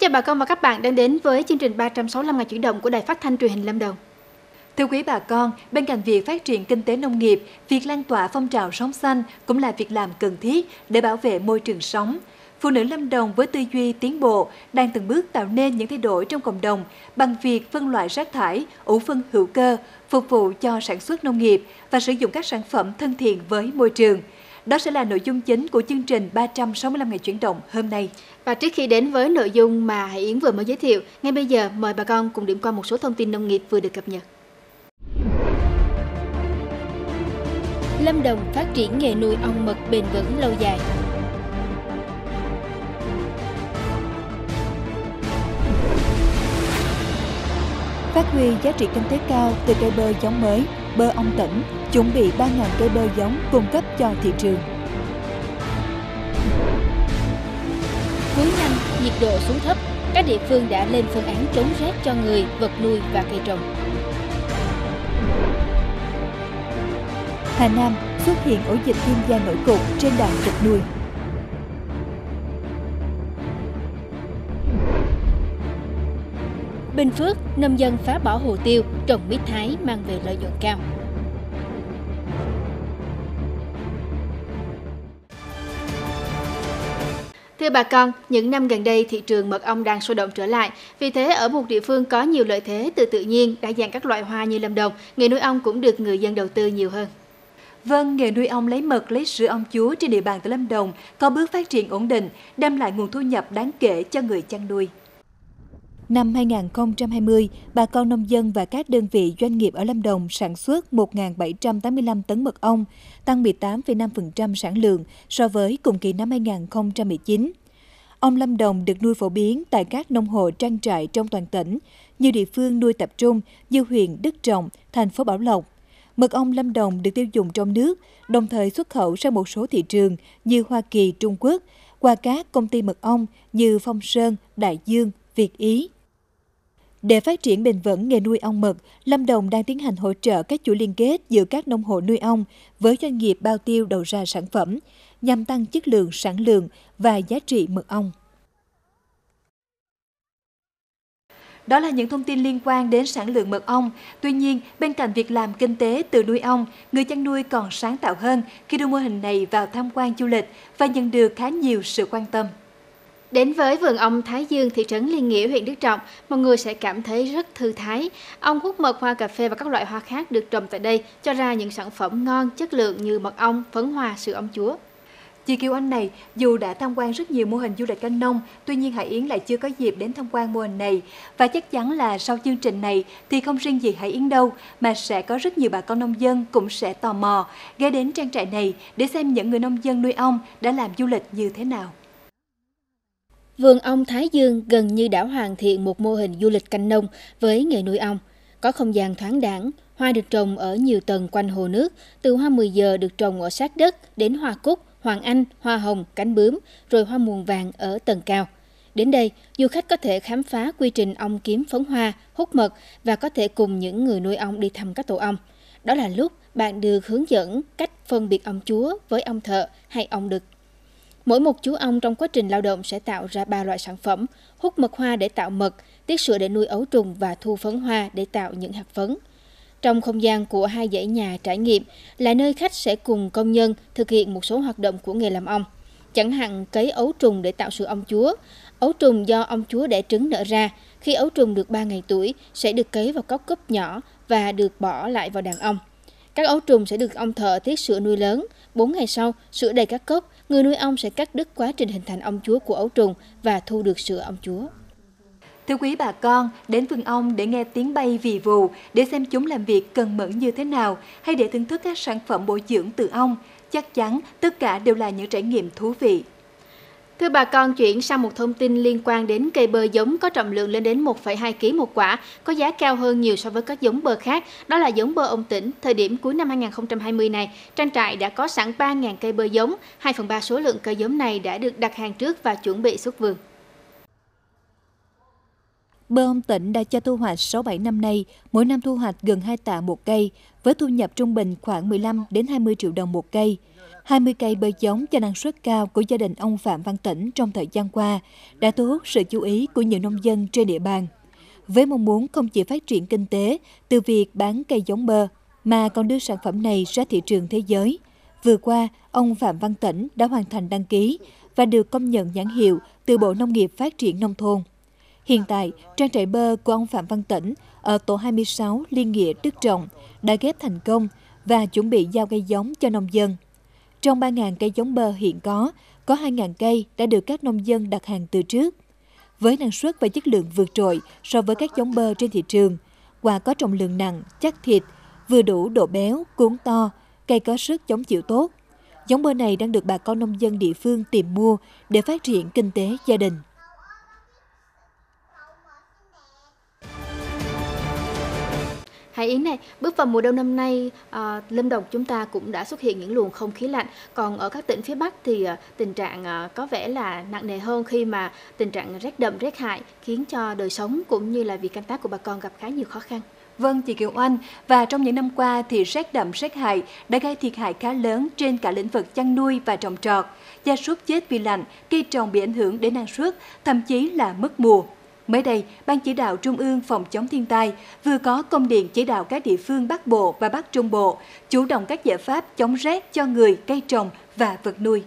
Chào bà con và các bạn đang đến với chương trình 365 ngày chuyển động của Đài Phát thanh Truyền hình Lâm Đồng. Thưa quý bà con, bên cạnh việc phát triển kinh tế nông nghiệp, việc lan tỏa phong trào sống xanh cũng là việc làm cần thiết để bảo vệ môi trường sống. Phụ nữ Lâm Đồng với tư duy tiến bộ đang từng bước tạo nên những thay đổi trong cộng đồng bằng việc phân loại rác thải, ủ phân hữu cơ, phục vụ cho sản xuất nông nghiệp và sử dụng các sản phẩm thân thiện với môi trường. Đó sẽ là nội dung chính của chương trình 365 ngày chuyển động hôm nay. Và trước khi đến với nội dung mà Hải Yến vừa mới giới thiệu, ngay bây giờ mời bà con cùng điểm qua một số thông tin nông nghiệp vừa được cập nhật. Lâm Đồng phát triển nghề nuôi ong mật bền vững lâu dài. Phát huy giá trị kinh tế cao từ cây bơ giống mới, bơ ong tỉnh, chuẩn bị 3.000 cây bơ giống cung cấp cho thị trường. Cuối năm, nhiệt độ xuống thấp, các địa phương đã lên phương án chống rét cho người, vật nuôi và cây trồng. Hà Nam xuất hiện ổ dịch viêm da nổi cục trên đàn vịt nuôi. Bình Phước, nông dân phá bỏ hồ tiêu, trồng mít thái mang về lợi nhuận cao. Thưa bà con, những năm gần đây thị trường mật ong đang sôi động trở lại. Vì thế ở một địa phương có nhiều lợi thế từ tự nhiên, đa dạng các loại hoa như Lâm Đồng, nghề nuôi ong cũng được người dân đầu tư nhiều hơn. Vâng, nghề nuôi ong lấy mật, lấy sữa ong chúa trên địa bàn tỉnh Lâm Đồng có bước phát triển ổn định, đem lại nguồn thu nhập đáng kể cho người chăn nuôi. Năm 2020, bà con nông dân và các đơn vị doanh nghiệp ở Lâm Đồng sản xuất 1.785 tấn mật ong, tăng 18,5% sản lượng so với cùng kỳ năm 2019. Ong Lâm Đồng được nuôi phổ biến tại các nông hộ trang trại trong toàn tỉnh, như địa phương nuôi tập trung như huyện Đức Trọng, thành phố Bảo Lộc. Mật ong Lâm Đồng được tiêu dùng trong nước, đồng thời xuất khẩu sang một số thị trường như Hoa Kỳ, Trung Quốc, qua các công ty mật ong như Phong Sơn, Đại Dương, Việt Ý. Để phát triển bền vững nghề nuôi ong mật, Lâm Đồng đang tiến hành hỗ trợ các chuỗi liên kết giữa các nông hộ nuôi ong với doanh nghiệp bao tiêu đầu ra sản phẩm, nhằm tăng chất lượng, sản lượng và giá trị mật ong. Đó là những thông tin liên quan đến sản lượng mật ong. Tuy nhiên, bên cạnh việc làm kinh tế từ nuôi ong, người chăn nuôi còn sáng tạo hơn khi đưa mô hình này vào tham quan du lịch và nhận được khá nhiều sự quan tâm. Đến với vườn ong Thái Dương, thị trấn Liên Nghĩa, huyện Đức Trọng, mọi người sẽ cảm thấy rất thư thái. Ong hút mật, hoa cà phê và các loại hoa khác được trồng tại đây cho ra những sản phẩm ngon, chất lượng như mật ong, phấn hoa, sữa ong chúa. Chị Kiều Anh này dù đã tham quan rất nhiều mô hình du lịch canh nông, tuy nhiên Hải Yến lại chưa có dịp đến tham quan mô hình này. Và chắc chắn là sau chương trình này thì không riêng gì Hải Yến đâu, mà sẽ có rất nhiều bà con nông dân cũng sẽ tò mò ghé đến trang trại này để xem những người nông dân nuôi ong đã làm du lịch như thế nào. Vườn ong Thái Dương gần như đã hoàn thiện một mô hình du lịch canh nông với nghề nuôi ong. Có không gian thoáng đẳng, hoa được trồng ở nhiều tầng quanh hồ nước, từ hoa 10 giờ được trồng ở sát đất đến hoa cúc, hoàng anh, hoa hồng, cánh bướm, rồi hoa muồng vàng ở tầng cao. Đến đây, du khách có thể khám phá quy trình ong kiếm phấn hoa, hút mật và có thể cùng những người nuôi ong đi thăm các tổ ong. Đó là lúc bạn được hướng dẫn cách phân biệt ong chúa với ong thợ hay ong đực. Mỗi một chú ong trong quá trình lao động sẽ tạo ra ba loại sản phẩm, hút mật hoa để tạo mật, tiết sữa để nuôi ấu trùng và thu phấn hoa để tạo những hạt phấn. Trong không gian của hai dãy nhà trải nghiệm là nơi khách sẽ cùng công nhân thực hiện một số hoạt động của nghề làm ong. Chẳng hạn cấy ấu trùng để tạo sữa ong chúa. Ấu trùng do ong chúa đẻ trứng nở ra, khi ấu trùng được 3 ngày tuổi sẽ được cấy vào cốc cúp nhỏ và được bỏ lại vào đàn ong. Các ấu trùng sẽ được ong thợ tiết sữa nuôi lớn. 4 ngày sau, sữa đầy các cốc, người nuôi ong sẽ cắt đứt quá trình hình thành ong chúa của ấu trùng và thu được sữa ong chúa. Thưa quý bà con, đến vườn ong để nghe tiếng bay vì vù, để xem chúng làm việc cần mẫn như thế nào, hay để thưởng thức các sản phẩm bổ dưỡng từ ong, chắc chắn tất cả đều là những trải nghiệm thú vị. Thưa bà con, chuyển sang một thông tin liên quan đến cây bơ giống có trọng lượng lên đến 1,2 kg một quả, có giá cao hơn nhiều so với các giống bơ khác. Đó là giống bơ ông tỉnh. Thời điểm cuối năm 2020 này, trang trại đã có sẵn 3.000 cây bơ giống. 2 phần 3 số lượng cây giống này đã được đặt hàng trước và chuẩn bị xuất vườn. Bơ ông tỉnh đã cho thu hoạch 6-7 năm nay, mỗi năm thu hoạch gần 2 tạ một cây, với thu nhập trung bình khoảng 15 đến 20 triệu đồng một cây. 20 cây bơ giống cho năng suất cao của gia đình ông Phạm Văn Tĩnh trong thời gian qua đã thu hút sự chú ý của nhiều nông dân trên địa bàn. Với mong muốn không chỉ phát triển kinh tế từ việc bán cây giống bơ, mà còn đưa sản phẩm này ra thị trường thế giới. Vừa qua, ông Phạm Văn Tĩnh đã hoàn thành đăng ký và được công nhận nhãn hiệu từ Bộ Nông nghiệp Phát triển Nông thôn. Hiện tại, trang trại bơ của ông Phạm Văn Tĩnh ở tổ 26 Liên Nghĩa Đức Trọng đã ghép thành công và chuẩn bị giao cây giống cho nông dân. Trong 3.000 cây giống bơ hiện có, có 2.000 cây đã được các nông dân đặt hàng từ trước. Với năng suất và chất lượng vượt trội so với các giống bơ trên thị trường, quả có trọng lượng nặng, chắc thịt, vừa đủ độ béo, cuốn to, cây có sức chống chịu tốt. Giống bơ này đang được bà con nông dân địa phương tìm mua để phát triển kinh tế gia đình. Hải Yến này, bước vào mùa đông năm nay, à, Lâm Đồng chúng ta cũng đã xuất hiện những luồng không khí lạnh. Còn ở các tỉnh phía Bắc thì à, tình trạng à, có vẻ là nặng nề hơn khi mà tình trạng rét đậm rét hại khiến cho đời sống cũng như là việc canh tác của bà con gặp khá nhiều khó khăn. Vâng, chị Kiều Oanh, và trong những năm qua thì rét đậm rét hại đã gây thiệt hại khá lớn trên cả lĩnh vực chăn nuôi và trồng trọt. Gia súc chết vì lạnh, cây trồng bị ảnh hưởng đến năng suất, thậm chí là mất mùa. Mới đây, Ban chỉ đạo Trung ương phòng chống thiên tai vừa có công điện chỉ đạo các địa phương Bắc Bộ và Bắc Trung Bộ chủ động các giải pháp chống rét cho người, cây trồng và vật nuôi.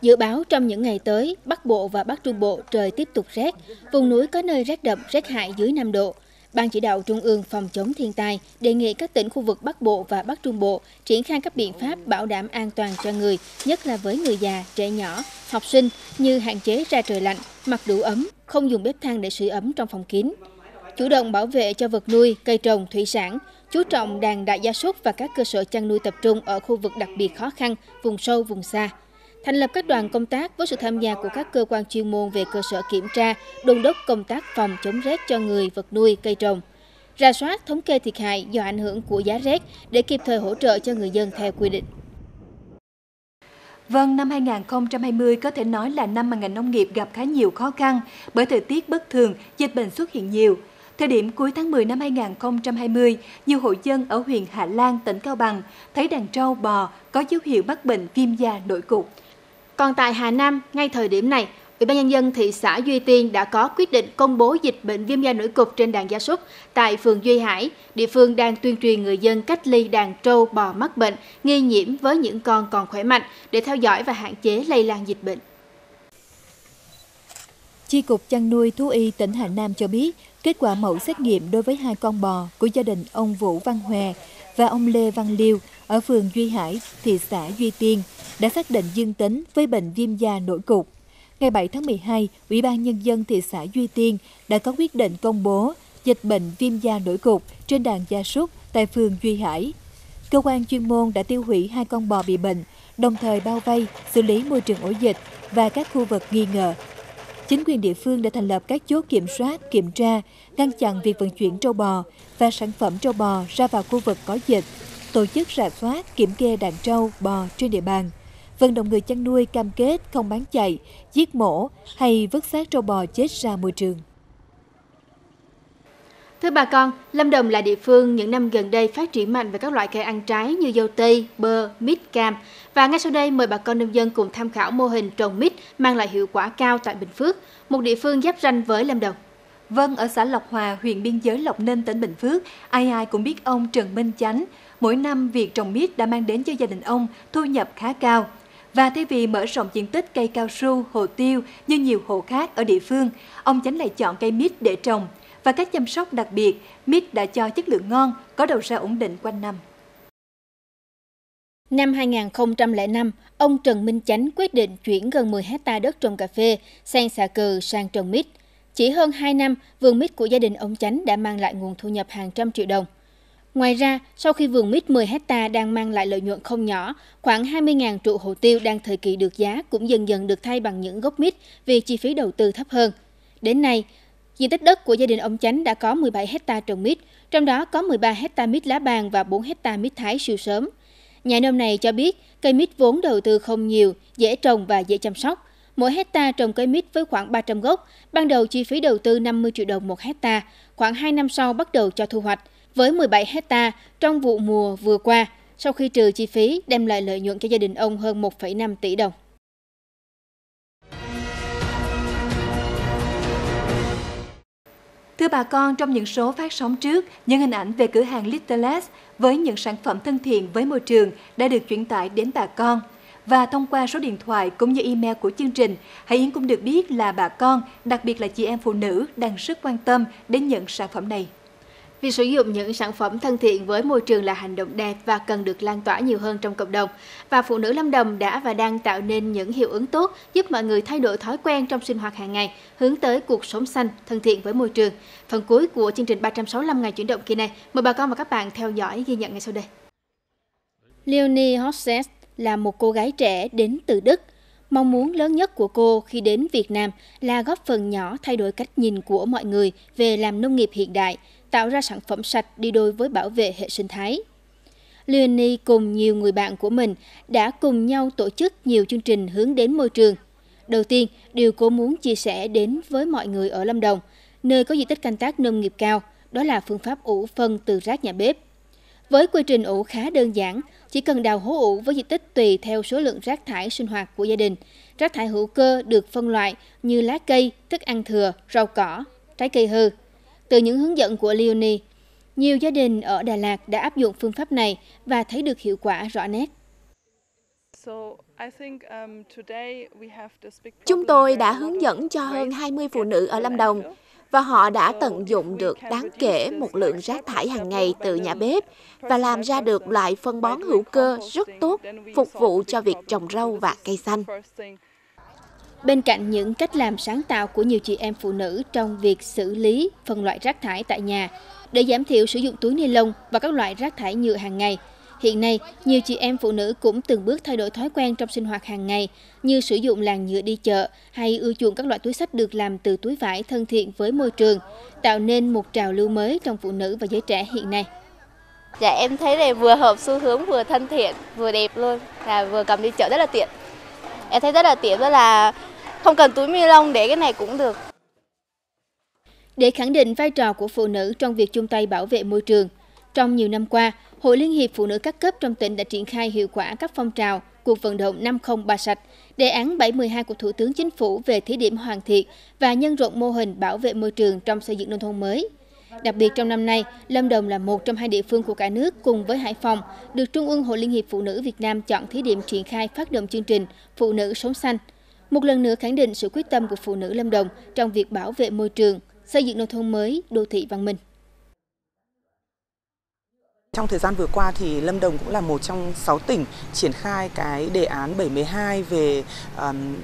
Dự báo trong những ngày tới, Bắc Bộ và Bắc Trung Bộ trời tiếp tục rét, vùng núi có nơi rét đậm, rét hại dưới 5 độ. Ban chỉ đạo Trung ương phòng chống thiên tai đề nghị các tỉnh khu vực Bắc Bộ và Bắc Trung Bộ triển khai các biện pháp bảo đảm an toàn cho người, nhất là với người già, trẻ nhỏ, học sinh như hạn chế ra trời lạnh, mặc đủ ấm, không dùng bếp than để sưởi ấm trong phòng kín. Chủ động bảo vệ cho vật nuôi, cây trồng, thủy sản, chú trọng đàn đại gia súc và các cơ sở chăn nuôi tập trung ở khu vực đặc biệt khó khăn, vùng sâu, vùng xa thành lập các đoàn công tác với sự tham gia của các cơ quan chuyên môn về cơ sở kiểm tra, đôn đốc công tác phòng chống rét cho người, vật nuôi, cây trồng. Ra soát, thống kê thiệt hại do ảnh hưởng của giá rét để kịp thời hỗ trợ cho người dân theo quy định. Vâng, năm 2020 có thể nói là năm mà ngành nông nghiệp gặp khá nhiều khó khăn bởi thời tiết bất thường, dịch bệnh xuất hiện nhiều. Thời điểm cuối tháng 10 năm 2020, nhiều hộ dân ở huyện Hạ Lan, tỉnh Cao Bằng thấy đàn trâu bò có dấu hiệu mắc bệnh viêm da nổi cục. Còn tại Hà Nam, ngay thời điểm này, Ủy ban nhân dân thị xã Duy Tiên đã có quyết định công bố dịch bệnh viêm da nổi cục trên đàn gia súc tại phường Duy Hải. Địa phương đang tuyên truyền người dân cách ly đàn trâu bò mắc bệnh nghi nhiễm với những con còn khỏe mạnh để theo dõi và hạn chế lây lan dịch bệnh. Chi cục chăn nuôi thú y tỉnh Hà Nam cho biết, kết quả mẫu xét nghiệm đối với hai con bò của gia đình ông Vũ Văn Hòe và ông Lê Văn Liêu ở phường Duy Hải, thị xã Duy Tiên đã xác định dương tính với bệnh viêm da nổi cục. Ngày 7 tháng 12, Ủy ban Nhân dân thị xã Duy Tiên đã có quyết định công bố dịch bệnh viêm da nổi cục trên đàn gia súc tại phường Duy Hải. Cơ quan chuyên môn đã tiêu hủy hai con bò bị bệnh, đồng thời bao vây, xử lý môi trường ổ dịch và các khu vực nghi ngờ. Chính quyền địa phương đã thành lập các chốt kiểm soát, kiểm tra, ngăn chặn việc vận chuyển trâu bò và sản phẩm trâu bò ra vào khu vực có dịch, tổ chức rà soát, kiểm kê đàn trâu, bò trên địa bàn – vận động người chăn nuôi cam kết không bán chạy, giết mổ hay vứt xác trâu bò chết ra môi trường. Thưa bà con, Lâm Đồng là địa phương những năm gần đây phát triển mạnh về các loại cây ăn trái như dâu tây, bơ, mít, cam. Và ngay sau đây mời bà con nông dân cùng tham khảo mô hình trồng mít mang lại hiệu quả cao tại Bình Phước, một địa phương giáp ranh với Lâm Đồng. Vâng, ở xã Lộc Hòa, huyện biên giới Lộc Ninh, tỉnh Bình Phước, ai ai cũng biết ông Trần Minh Chánh. Mỗi năm, việc trồng mít đã mang đến cho gia đình ông thu nhập khá cao. Và thay vì mở rộng diện tích cây cao su, hồ tiêu như nhiều hộ khác ở địa phương, ông Chánh lại chọn cây mít để trồng. Và cách chăm sóc đặc biệt, mít đã cho chất lượng ngon, có đầu ra ổn định quanh năm. Năm 2005, ông Trần Minh Chánh quyết định chuyển gần 10 hecta đất trồng cà phê sang xà cừ sang trồng mít. Chỉ hơn 2 năm, vườn mít của gia đình ông Chánh đã mang lại nguồn thu nhập hàng trăm triệu đồng. Ngoài ra, sau khi vườn mít 10 hecta đang mang lại lợi nhuận không nhỏ, khoảng 20.000 trụ hồ tiêu đang thời kỳ được giá cũng dần dần được thay bằng những gốc mít vì chi phí đầu tư thấp hơn. Đến nay, diện tích đất của gia đình ông Chánh đã có 17 hecta trồng mít, trong đó có 13 hecta mít lá bàn và 4 hecta mít thái siêu sớm. Nhà nông này cho biết cây mít vốn đầu tư không nhiều, dễ trồng và dễ chăm sóc. Mỗi hecta trồng cây mít với khoảng 300 gốc, ban đầu chi phí đầu tư 50 triệu đồng một hecta, khoảng 2 năm sau bắt đầu cho thu hoạch. Với 17 hecta trong vụ mùa vừa qua, sau khi trừ chi phí đem lại lợi nhuận cho gia đình ông hơn 1,5 tỷ đồng. Thưa bà con, trong những số phát sóng trước, những hình ảnh về cửa hàng Little Less với những sản phẩm thân thiện với môi trường đã được chuyển tải đến bà con. Và thông qua số điện thoại cũng như email của chương trình, Hải Yến cũng được biết là bà con, đặc biệt là chị em phụ nữ đang rất quan tâm đến những sản phẩm này. Việc sử dụng những sản phẩm thân thiện với môi trường là hành động đẹp và cần được lan tỏa nhiều hơn trong cộng đồng. Và phụ nữ Lâm Đồng đã và đang tạo nên những hiệu ứng tốt giúp mọi người thay đổi thói quen trong sinh hoạt hàng ngày, hướng tới cuộc sống xanh, thân thiện với môi trường. Phần cuối của chương trình 365 ngày chuyển động kỳ này, mời bà con và các bạn theo dõi ghi nhận ngay sau đây. Leonie Hosses là một cô gái trẻ đến từ Đức. Mong muốn lớn nhất của cô khi đến Việt Nam là góp phần nhỏ thay đổi cách nhìn của mọi người về làm nông nghiệp hiện đại, tạo ra sản phẩm sạch đi đôi với bảo vệ hệ sinh thái. Leonie cùng nhiều người bạn của mình đã cùng nhau tổ chức nhiều chương trình hướng đến môi trường. Đầu tiên, điều cô muốn chia sẻ đến với mọi người ở Lâm Đồng, nơi có diện tích canh tác nông nghiệp cao, đó là phương pháp ủ phân từ rác nhà bếp. Với quy trình ủ khá đơn giản, chỉ cần đào hố ủ với diện tích tùy theo số lượng rác thải sinh hoạt của gia đình. Rác thải hữu cơ được phân loại như lá cây, thức ăn thừa, rau cỏ, trái cây hư. Từ những hướng dẫn của Leonie, nhiều gia đình ở Đà Lạt đã áp dụng phương pháp này và thấy được hiệu quả rõ nét. Um, Chúng tôi đã hướng dẫn cho hơn 20 phụ nữ ở Lâm Đồng và họ đã tận dụng được đáng kể một lượng rác thải hàng ngày từ nhà bếp và làm ra được loại phân bón hữu cơ rất tốt phục vụ cho việc trồng rau và cây xanh. Bên cạnh những cách làm sáng tạo của nhiều chị em phụ nữ trong việc xử lý phân loại rác thải tại nhà để giảm thiểu sử dụng túi ni lông và các loại rác thải nhựa hàng ngày, Hiện nay, nhiều chị em phụ nữ cũng từng bước thay đổi thói quen trong sinh hoạt hàng ngày như sử dụng làn nhựa đi chợ hay ưa chuộng các loại túi sách được làm từ túi vải thân thiện với môi trường, tạo nên một trào lưu mới trong phụ nữ và giới trẻ hiện nay. Dạ em thấy này vừa hợp xu hướng vừa thân thiện vừa đẹp luôn, là vừa cầm đi chợ rất là tiện. Em thấy rất là tiện, rất là không cần túi ni lông để cái này cũng được. Để khẳng định vai trò của phụ nữ trong việc chung tay bảo vệ môi trường, trong nhiều năm qua, Hội Liên hiệp Phụ nữ các cấp trong tỉnh đã triển khai hiệu quả các phong trào, cuộc vận động 503 sạch, đề án 712 của Thủ tướng Chính phủ về thí điểm hoàn thiện và nhân rộng mô hình bảo vệ môi trường trong xây dựng nông thôn mới. Đặc biệt trong năm nay, Lâm Đồng là một trong hai địa phương của cả nước cùng với Hải Phòng được Trung ương Hội Liên hiệp Phụ nữ Việt Nam chọn thí điểm triển khai phát động chương trình Phụ nữ sống xanh. Một lần nữa khẳng định sự quyết tâm của phụ nữ Lâm Đồng trong việc bảo vệ môi trường, xây dựng nông thôn mới, đô thị văn minh. Trong thời gian vừa qua thì Lâm Đồng cũng là một trong 6 tỉnh triển khai cái đề án 712 về um,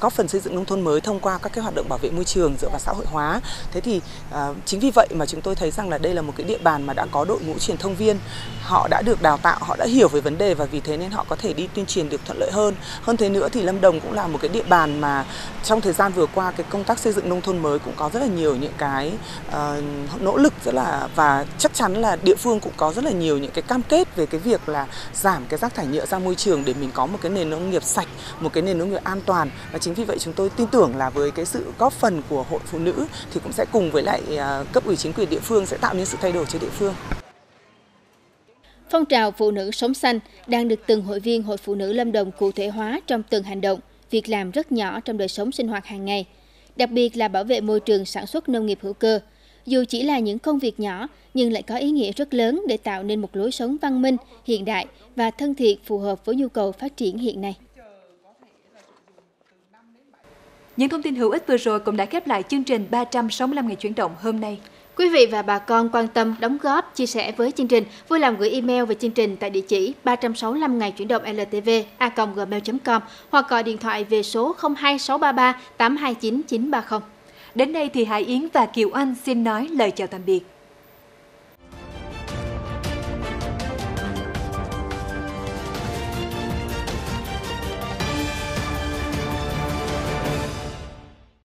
góp phần xây dựng nông thôn mới thông qua các cái hoạt động bảo vệ môi trường dựa vào xã hội hóa. Thế thì uh, chính vì vậy mà chúng tôi thấy rằng là đây là một cái địa bàn mà đã có đội ngũ truyền thông viên, họ đã được đào tạo, họ đã hiểu về vấn đề và vì thế nên họ có thể đi tuyên truyền được thuận lợi hơn. Hơn thế nữa thì Lâm Đồng cũng là một cái địa bàn mà trong thời gian vừa qua cái công tác xây dựng nông thôn mới cũng có rất là nhiều những cái uh, nỗ lực rất là và chắc chắn là địa phương cũng có rất là nhiều những cái cam kết về cái việc là giảm cái rác thải nhựa ra môi trường để mình có một cái nền nông nghiệp sạch, một cái nền nông nghiệp an toàn và chính vì vậy chúng tôi tin tưởng là với cái sự góp phần của hội phụ nữ thì cũng sẽ cùng với lại à, cấp ủy chính quyền địa phương sẽ tạo nên sự thay đổi trên địa phương. Phong trào phụ nữ sống xanh đang được từng hội viên Hội Phụ nữ Lâm Đồng cụ thể hóa trong từng hành động, việc làm rất nhỏ trong đời sống sinh hoạt hàng ngày, đặc biệt là bảo vệ môi trường sản xuất nông nghiệp hữu cơ, dù chỉ là những công việc nhỏ nhưng lại có ý nghĩa rất lớn để tạo nên một lối sống văn minh, hiện đại và thân thiện phù hợp với nhu cầu phát triển hiện nay. Những thông tin hữu ích vừa rồi cũng đã khép lại chương trình 365 ngày chuyển động hôm nay. Quý vị và bà con quan tâm, đóng góp, chia sẻ với chương trình, vui lòng gửi email về chương trình tại địa chỉ 365 ngày chuyển động ltv a.gmail.com hoặc gọi điện thoại về số 02633 829 930. Đến đây thì Hải Yến và Kiều Anh xin nói lời chào tạm biệt.